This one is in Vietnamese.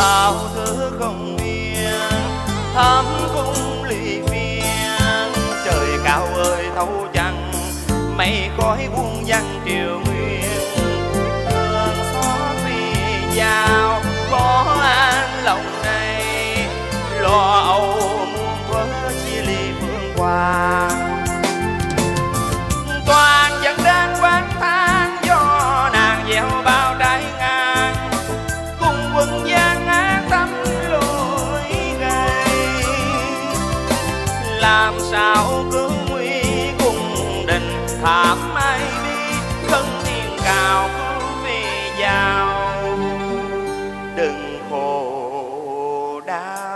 thao thứ không yên thắm cung lì viên trời cao ơi, thấu trăng mây khói buông văng triều nguyên. Thương xót vì giao có an lòng này. Lo âu muôn vỡ chia ly phương qua. làm sao cứu nguy cùng đình thảm ai bi, thân tiền cào cứu vì giàu. Đừng khổ đau.